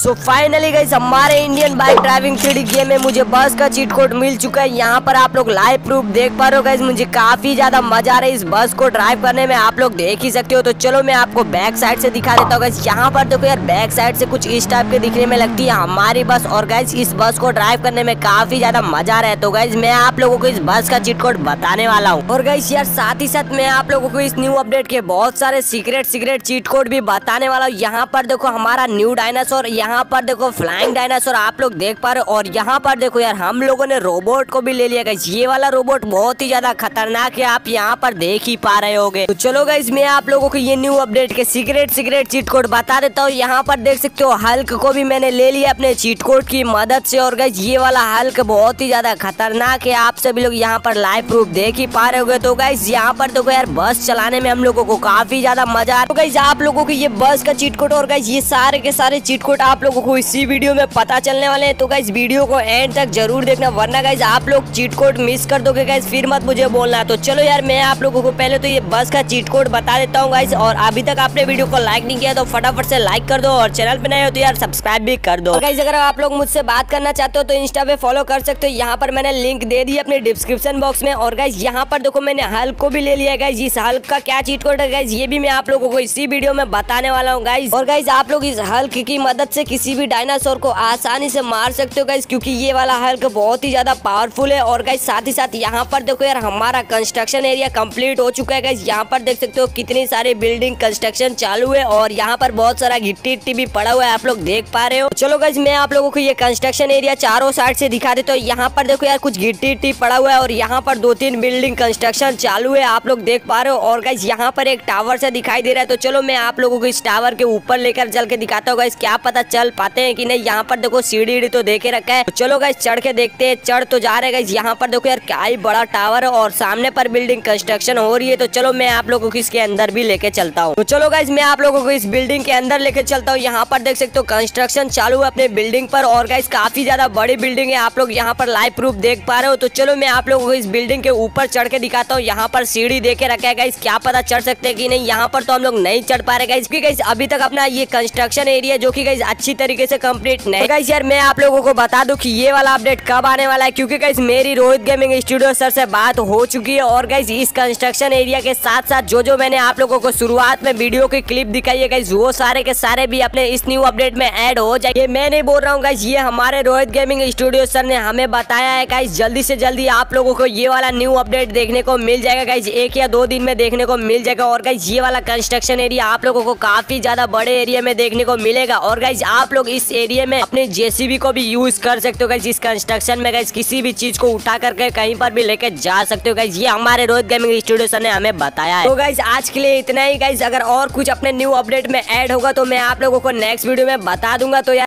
सो finally गई हमारे Indian bike driving three game में मुझे बस का चीट कोड मिल चुका है। यहाँ पर आप लोग लाइव प्रूफ देख पा रहे हो गाइज़ मुझे काफ़ी ज़्यादा मज़ा आ रहा है इस बस को ड्राइव करने में। आप लोग देख ही सकते हो। तो चलो, मैं आपको बैक साइड से दिखा देता हूँ गाइज़ यहाँ पर देखो यार बैक साइड से कुछ इस टाइप के दिखने में लगती है हमारी बस। और गाइज़ इस बस को ड्राइव करने में काफ़ी ज़्यादा मज़ा आ रहा है। तो गाइज़ मैं आप लोगों को इस बस का चीट कोड बताने वाला हूँ। और गाइज़ यार, साथ ही साथ मैं आप लोगों को इस न्यू अपडेट के बहुत सारे सीक्रेट सीक्रेट चीट कोड भी बताने वाला हूँ। यहाँ पर देखो, हमारा न्यू डायनासोर यहाँ पर देखो फ्लाइंग डायनासोर आप लोग देख पा रहे हो, और यहाँ पर देखो यार, हम लोगों ने रोबोट को भी ले लिया। गाइस ये वाला रोबोट बहुत ही ज़्यादा खतरनाक है, आप यहाँ पर देख ही पा रहे होगे। तो चलो गाइस मैं आप लोगों को ये न्यू अपडेट के सीक्रेट सीक्रेट चीट कोड बता देता हूँ। यहाँ पर देख सकते हो हल्क को भी मैंने ले लिया अपने चीट कोड की मदद से, और गाइस ये वाला हल्क बहुत ही ज़्यादा खतरनाक है, आप सभी लोग यहाँ पर लाइव प्रूफ देख ही पा रहे होगे। तो गाइस यहाँ पर देखो यार बस चलाने में हम लोगों को काफ़ी ज़्यादा मज़ा आ रहा है। तो आप लोगों को ये बस का चीट कोड और गाइस ये सारे के सारे चीट कोड आप लोगों को इसी वीडियो में पता चलने वाले हैं। तो गाइज़ वीडियो को एंड तक ज़रूर देखना, वरना गाइज़ आप लोग चीट कोड मिस कर दोगे। गाइज़ फिर मत मुझे बोलना। तो चलो यार, मैं आप लोगों को पहले तो ये बस का चीट कोड बता देता हूँ गाइज़ और अभी तक आपने वीडियो को लाइक नहीं किया तो फटाफट से लाइक कर दो और चैनल पे नए हो तो यार सब्सक्राइब भी कर दो। गाइज़ अगर आप लोग मुझसे बात करना चाहते हो तो इंस्टा पे फॉलो कर सकते हो। यहाँ पर मैंने लिंक दे दी अपने डिस्क्रिप्शन बॉक्स में। और गाइज़ यहाँ पर देखो, मैंने हल्क को भी ले लिया गाइज़ इस हल्क का क्या चीट कोड है गाइज़ ये भी मैं आप लोगों को इसी वीडियो में बताने वाला हूँ गाइज़ और गाइज़ आप लोग इस हल्क की मदद से किसी भी डायनासोर को आसानी से मार सकते हो गाइज़ क्योंकि ये वाला हल्क बहुत ही ज़्यादा पावरफुल है। और गाइज़ साथ ही साथ यहाँ पर देखो यार, हमारा कंस्ट्रक्शन एरिया कंप्लीट हो चुका है गाइज़ यहाँ पर देख सकते हो कितनी सारी बिल्डिंग कंस्ट्रक्शन चालू है और यहाँ पर बहुत सारा गिट्टी इट्टी भी पड़ा हुआ है, आप लोग देख पा रहे हो। चलो गाइज़ मैं आप लोगों को ये कंस्ट्रक्शन एरिया चारों साइड से दिखा देता हूँ। यहाँ पर देखो यार, कुछ गिट्टी इट्टी पड़ा हुआ है और यहाँ पर दो तीन बिल्डिंग कंस्ट्रक्शन चालू है, आप लोग देख पा रहे हो। और गाइज़ यहाँ पर एक टावर से दिखाई दे रहा है। तो चलो मैं आप लोगों को इस टावर के ऊपर लेकर चल के दिखाता हूँ गाइज़ क्या पता चल पाते हैं कि नहीं? यहाँ पर देखो सीढ़ी तो देखे रखा है। तो चलो गाइज़ चढ़ के देखते हैं। चढ़ तो जा रहे गाइज़ यहाँ पर देखो यार, क्या ही बड़ा टावर है और सामने पर बिल्डिंग कंस्ट्रक्शन हो रही है। तो चलो मैं आप लोगों को इसके अंदर भी लेके चलता हूँ। तो चलो गाइज़ मैं आप लोगों को इस बिल्डिंग के अंदर लेके चलता हूँ। यहाँ पर देख सकते हो कंस्ट्रक्शन चालू है अपने बिल्डिंग पर और गाइज़ काफ़ी ज़्यादा बड़ी बिल्डिंग है। आप लोग यहाँ पर लाइव प्रूफ देख पा रहे हो। तो चलो मैं आप लोगों को इस बिल्डिंग के ऊपर चढ़ के दिखाता हूँ। यहाँ पर सीढ़ी देके रखा है गाइज़ क्या पता चढ़ सकते हैं कि नहीं? यहाँ पर तो हम लोग नहीं चढ़ पा रहे गाइज़ गाइज़ अभी तक अपना ये कंस्ट्रक्शन एरिया जो की गाइज़ अच्छी तरीके से कंप्लीट नहीं। गाइज़ यार, मैं आप लोगों को बता दूँ कि ये वाला अपडेट कब आने वाला है, क्योंकि गाइज़ मेरी रोहित गेमिंग स्टूडियो सर से बात हो चुकी है और गाइज़ इस कंस्ट्रक्शन एरिया के साथ साथ जो जो मैंने आप लोगों को शुरुआत में वीडियो की क्लिप दिखाई है गाइज़ वो सारे के सारे भी अपने इस न्यू अपडेट में ऐड हो जाए। मैं नहीं बोल रहा हूँ गाइज़ ये हमारे रोहित गेमिंग स्टूडियो सर ने हमें बताया है गाइज़ जल्दी से जल्दी आप लोगों को ये वाला न्यू अपडेट देखने को मिल जाएगा गाइज़ एक या दो दिन में देखने को मिल जाएगा और गाइज़ ये वाला कंस्ट्रक्शन एरिया आप लोगों को काफ़ी ज़्यादा बड़े एरिया में देखने को मिलेगा। और गाइज़ आप लोग इस एरिया में अपने जेसीबी को भी यूज़ कर सकते हो गाइज़ इस कंस्ट्रक्शन में गाइज़ किसी भी चीज़ को उठा करके कहीं पर भी लेके जा सकते हो गाइज़ ये हमारे रोहित गेमिंग स्टूडियो ने हमें बताया है। तो गाइज़ आज के लिए इतना ही गाइज़ अगर और कुछ अपने न्यू अपडेट में एड होगा तो मैं आप लोगों को नेक्स्ट वीडियो में बता दूँगा। तो